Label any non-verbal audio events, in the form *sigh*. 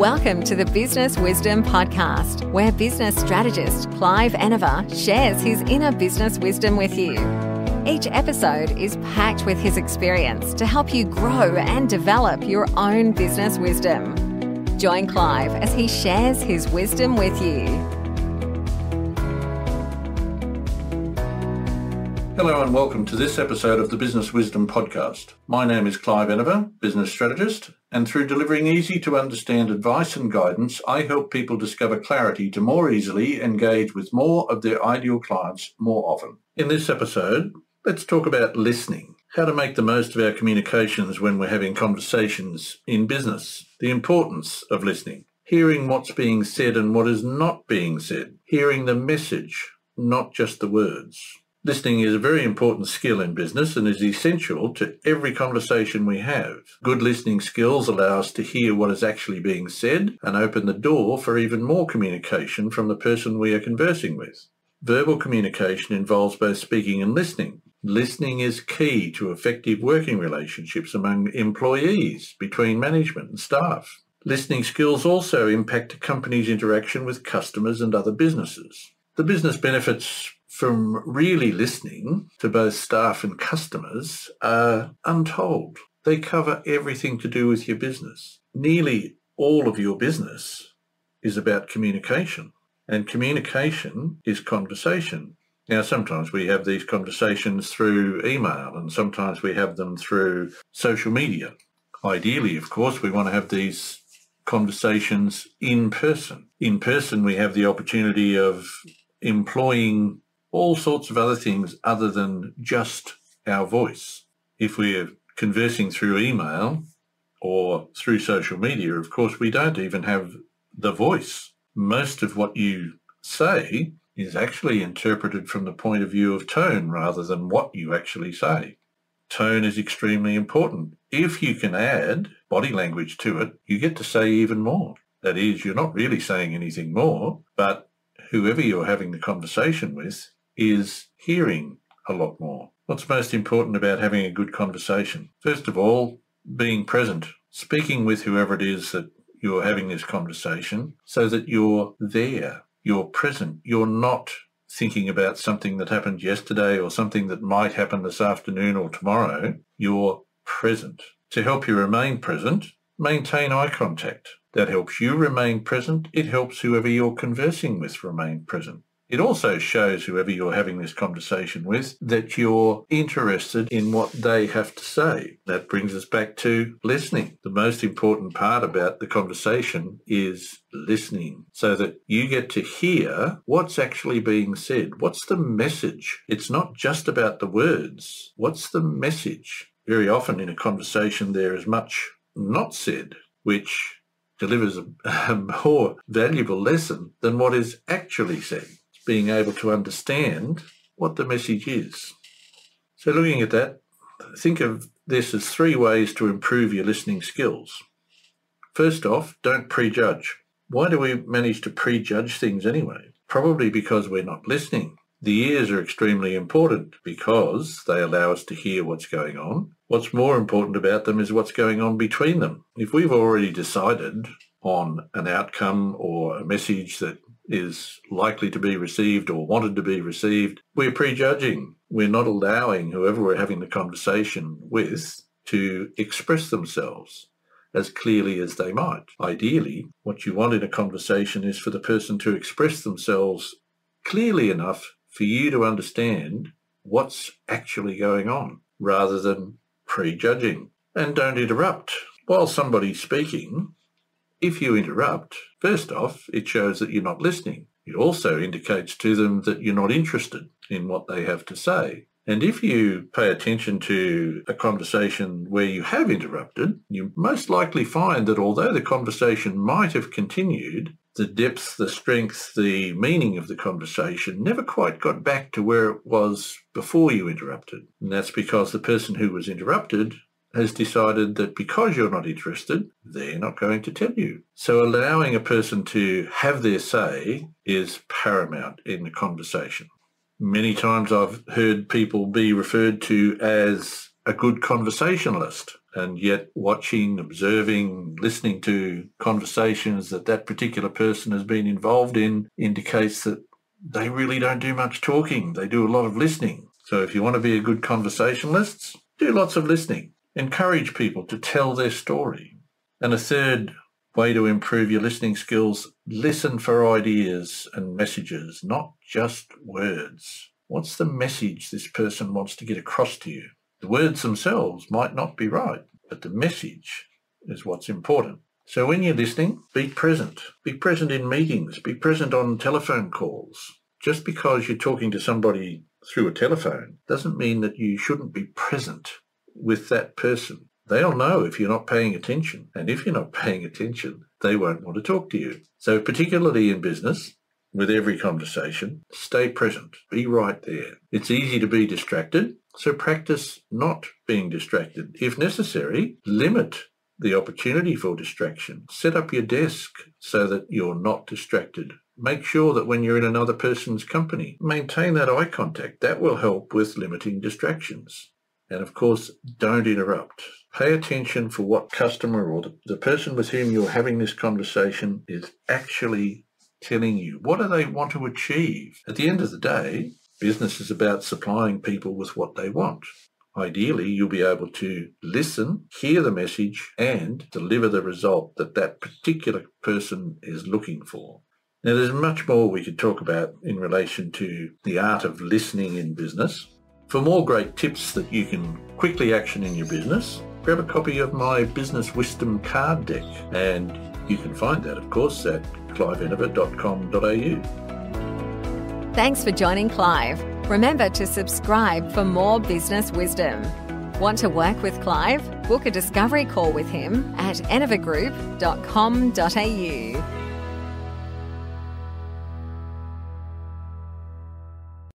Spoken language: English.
Welcome to the Business Wisdom Podcast, where business strategist Clive Enever shares his inner business wisdom with you. Each episode is packed with his experience to help you grow and develop your own business wisdom. Join Clive as he shares his wisdom with you. Hello and welcome to this episode of the Business Wisdom Podcast. My name is Clive Enever, business strategist, and through delivering easy to understand advice and guidance, I help people discover clarity to more easily engage with more of their ideal clients more often. In this episode, let's talk about listening, how to make the most of our communications when we're having conversations in business, the importance of listening, hearing what's being said and what is not being said, hearing the message, not just the words. Listening is a very important skill in business and is essential to every conversation we have. Good listening skills allow us to hear what is actually being said and open the door for even more communication from the person we are conversing with. Verbal communication involves both speaking and listening. Listening is key to effective working relationships among employees, between management and staff. Listening skills also impact a company's interaction with customers and other businesses. The business benefits from really listening to both staff and customers are untold. They cover everything to do with your business. Nearly all of your business is about communication and communication is conversation. Now, sometimes we have these conversations through email and sometimes we have them through social media. Ideally, of course, we want to have these conversations in person. In person, we have the opportunity of employing all sorts of other things other than just our voice. If we're conversing through email or through social media, of course, we don't even have the voice. Most of what you say is actually interpreted from the point of view of tone rather than what you actually say. Tone is extremely important. If you can add body language to it, you get to say even more. That is, you're not really saying anything more, but whoever you're having the conversation with is hearing a lot more. What's most important about having a good conversation? First of all, being present, speaking with whoever it is that you're having this conversation so that you're there, you're present, you're not thinking about something that happened yesterday or something that might happen this afternoon or tomorrow. You're present. To help you remain present, maintain eye contact. That helps you remain present. It helps whoever you're conversing with remain present. It also shows whoever you're having this conversation with that you're interested in what they have to say. That brings us back to listening. The most important part about the conversation is listening so that you get to hear what's actually being said. What's the message? It's not just about the words. What's the message? Very often in a conversation, there is much not said, which delivers a, *laughs* a more valuable lesson than what is actually said being able to understand what the message is. So looking at that, think of this as three ways to improve your listening skills. First off, don't prejudge. Why do we manage to prejudge things anyway? Probably because we're not listening. The ears are extremely important because they allow us to hear what's going on. What's more important about them is what's going on between them. If we've already decided on an outcome or a message that is likely to be received or wanted to be received, we're prejudging. We're not allowing whoever we're having the conversation with to express themselves as clearly as they might. Ideally, what you want in a conversation is for the person to express themselves clearly enough for you to understand what's actually going on rather than prejudging. And don't interrupt. While somebody's speaking, if you interrupt, first off, it shows that you're not listening. It also indicates to them that you're not interested in what they have to say. And if you pay attention to a conversation where you have interrupted, you most likely find that although the conversation might have continued, the depth, the strength, the meaning of the conversation never quite got back to where it was before you interrupted. And that's because the person who was interrupted has decided that because you're not interested, they're not going to tell you. So allowing a person to have their say is paramount in the conversation. Many times I've heard people be referred to as a good conversationalist. and yet watching, observing, listening to conversations that that particular person has been involved in indicates that they really don't do much talking. They do a lot of listening. So if you want to be a good conversationalist, do lots of listening. Encourage people to tell their story. And a third way to improve your listening skills, listen for ideas and messages, not just words. What's the message this person wants to get across to you? The words themselves might not be right, but the message is what's important. So when you're listening, be present. Be present in meetings. Be present on telephone calls. Just because you're talking to somebody through a telephone doesn't mean that you shouldn't be present with that person. They'll know if you're not paying attention. And if you're not *laughs* paying attention, they won't want to talk to you. So particularly in business, with every conversation, stay present. Be right there. It's easy to be distracted. So practice not being distracted. If necessary, limit the opportunity for distraction. Set up your desk so that you're not distracted. Make sure that when you're in another person's company, maintain that eye contact. That will help with limiting distractions. And of course, don't interrupt. Pay attention for what customer or the, person with whom you're having this conversation is actually telling you. What do they want to achieve? At the end of the day, business is about supplying people with what they want. Ideally, you'll be able to listen, hear the message, and deliver the result that that particular person is looking for. Now, there's much more we could talk about in relation to the art of listening in business. For more great tips that you can quickly action in your business, grab a copy of my Business Wisdom card deck, and you can find that, of course, at cliveenever.com.au. Thanks for joining Clive. Remember to subscribe for more business wisdom. Want to work with Clive? Book a discovery call with him at enovagroup.com.au.